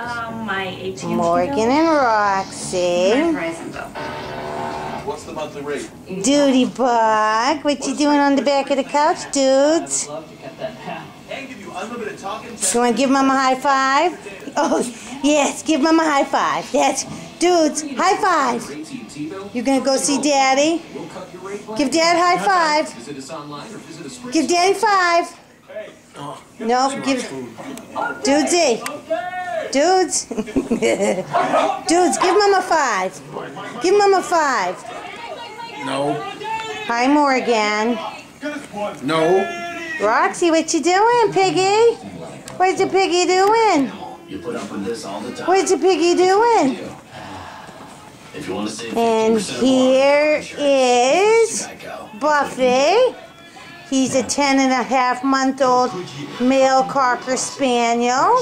Um, my AT&T Morgan bill, and my Roxy. Verizon bill. What's the monthly rate? Duty bug. What you doing on the back of the couch, dudes? i love to cut that down. And give you unlimited talking time. You want to give mom a high five? Oh, yes, give mom a high five. That's, dudes, high five. AT&T? You gonna go see daddy? We'll cut your rate. Give dad high five. Visit us online or visit us. Give daddy five. No, give, dudesy. Dudes. Dudes, give mom a five. Give mom a five. No. Hi, Morgan. No. Roxy, what you doing, piggy? What's your piggy doing? You put up with this all the time. What's your piggy doing? If you want to save 50% And of auto here insurance, is Geico. Buffy. He's a ten and a half month old male Cocker Spaniel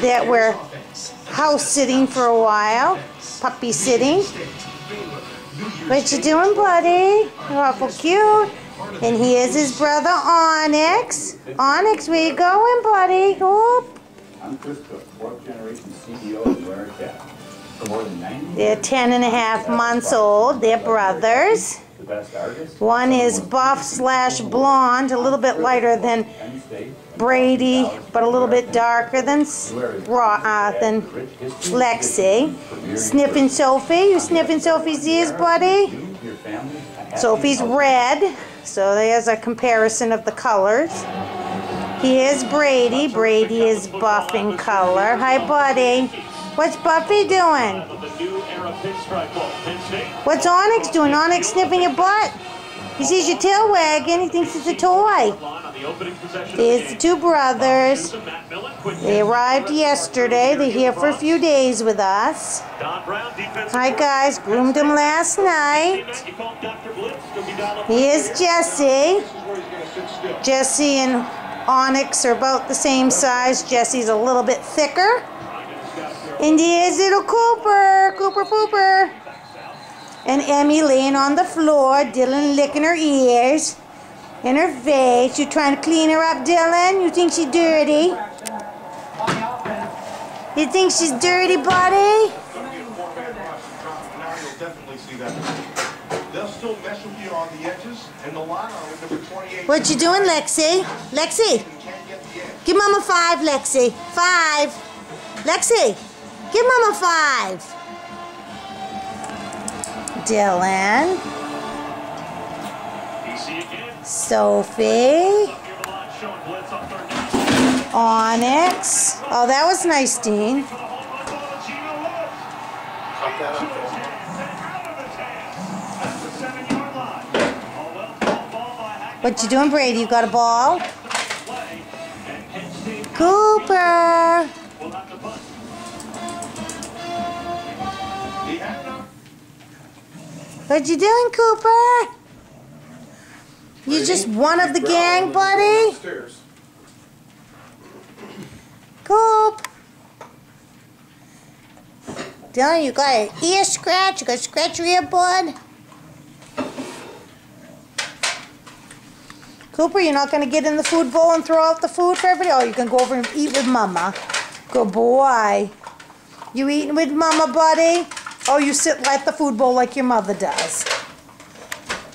that we're house sitting for a while, puppy sitting. What you doing, buddy? You're awful cute. And he is his brother Onyx. Onyx, where you going, buddy? Oop. I'm Chris Cook, fourth generation CEO of Rare Cat. For more than 90 They're ten and a half months old. They're brothers. The best artists, One is buff slash blonde, a little bit lighter than Brady, but a little bit darker than uh, than Lexi. Sniffing Sophie. You sniffing Sophie's ears, buddy? you, your family, a happy Sophie's red, so there's a comparison of the colors. Here's Brady. Brady is buff in color. Hi, buddy. What's Buffy doing? What's Onyx doing? Onyx sniffing your butt? He sees your tail wagging. He thinks it's a toy. There's the two brothers. They arrived yesterday. They're here for a few days with us. Hi, guys. Groomed him last night. Here's Jesse. Jesse and Onyx are about the same size. Jesse's a little bit thicker. And here's little Cooper, Cooper Pooper. And Emmy laying on the floor, Dylan licking her ears and her face. You trying to clean her up, Dylan? You think she's dirty? You think she's dirty, buddy? Now you'll definitely see that. They'll still mess with you on the edges, and the line on it, number 28. What you doing, Lexi? Lexi, give Mama five, Lexi. Five. Lexi, give Mama five. Dylan. Sophie. Onyx. Oh, that was nice, Dean. What you doing, Brady? You got a ball? Cooper. What you doing, Cooper? You just one of the gang, buddy? Stairs. Coop. Dylan, you got an ear scratch? You got a scratch your ear, bud? Cooper, you're not going to get in the food bowl and throw out the food for everybody? Oh, you can go over and eat with Mama. Good boy. You eating with Mama, buddy? Oh, you sit at the food bowl like your mother does.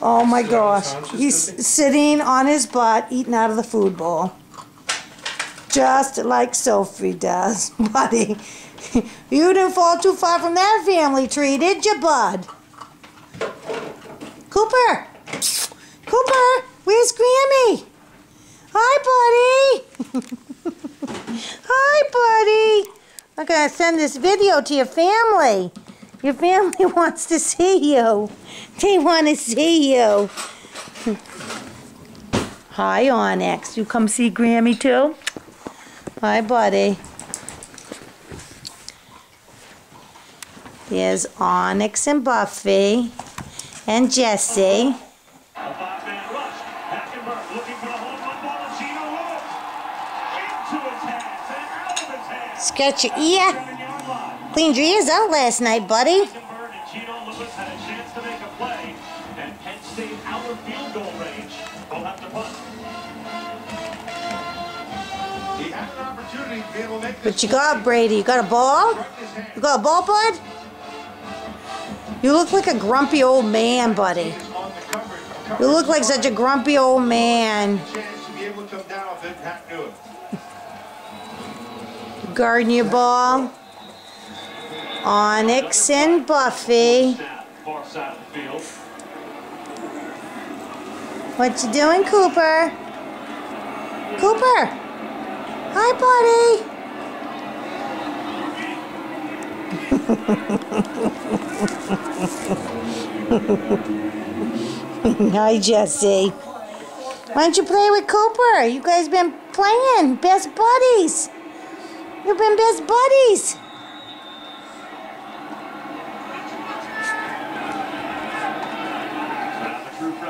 Oh my gosh. He's sitting on his butt eating out of the food bowl. Just like Sophie does, buddy. You didn't fall too far from that family tree, did you, bud? Cooper! Cooper! Where's Grammy? Hi, buddy! Hi, buddy! I'm gonna send this video to your family. Your family wants to see you. They want to see you. Hi, Onyx. You come see Grammy too? Hi, buddy. Here's Onyx and Buffy and Jesse. Scratch your ear. Cleaned your ears out last night, buddy. He had an opportunity. opportunity to be able to make this What you got, Brady? You got a ball? You got a ball, bud? You look like a grumpy old man, buddy. on the coverage. You look like such a grumpy old man. Chance to be able to come down with it, Pat knew it. Guarding your ball. Onyx and Buffy. What you doing, Cooper? Cooper! Hi, buddy! Hi, Jesse. Why don't you play with Cooper? You guys been playing, best buddies. You've been best buddies. The true freshman Daniel Pasquarello to try and keep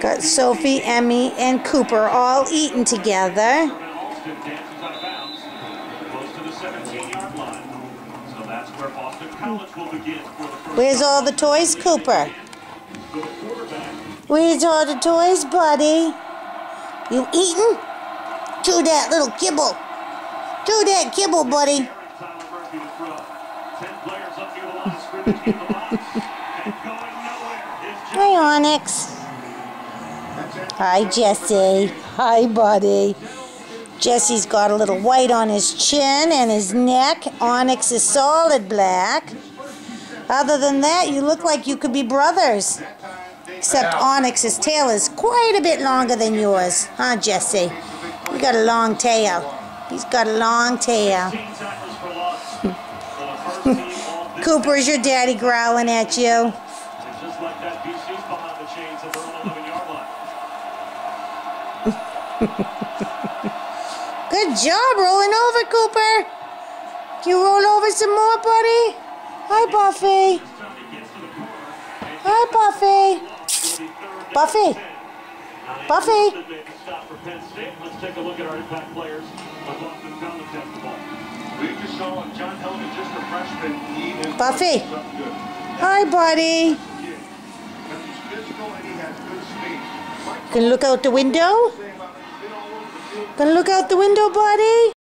Got Sophie, Emmy, and Cooper all eating together. Alston dances out of bounds, close to the 17-yard line. So that's where Boston College will begin for the first Where's all the toys, Cooper? Where's all the toys, buddy? You eating? Chew that little kibble. Chew that kibble, buddy. Hi, Onyx. Hi, Jesse. Hi, buddy. Jesse's got a little white on his chin and his neck. Onyx is solid black. Other than that, you look like you could be brothers. Except Onyx's tail is quite a bit longer than yours, huh, Jesse? You got a long tail. He's got a long tail. 15 tackles for loss. For the first team off this Cooper's your daddy growling at you. And just like that, BC's behind the chains at their own 11-yard line. Good job rolling over, Cooper. Can you roll over some more, buddy? Hi, Buffy. Hi, Buffy. Buffy. and 10. Now, Buffy. Buffy. Hi, buddy. Mike Gonna look out the window? Gonna look out the window, buddy?